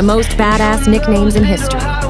the most badass nicknames in history.